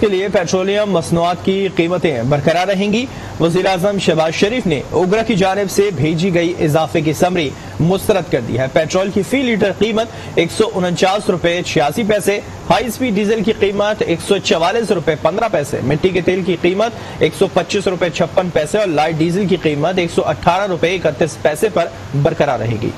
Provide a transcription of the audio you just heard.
के लिए पेट्रोलियम मसनुआत की कीमतें बरकरार रहेंगी। वज़ीर अजम शहबाज शरीफ ने उगरा की जानब से भेजी गई इजाफे की समरी मुस्तरद कर दी है। पेट्रोल की फ़ी लीटर कीमत एक सौ उनचास रुपए छियासी पैसे हाई स्पीड डीजल की कीमत एक सौ चवालीस रुपए पंद्रह पैसे, मिट्टी के तेल की कीमत एक सौ पच्चीस रुपए छप्पन पैसे और लाइट डीजल की कीमत एक सौ अठारह रुपए इकतीस पैसे पर बरकरार रहेगी।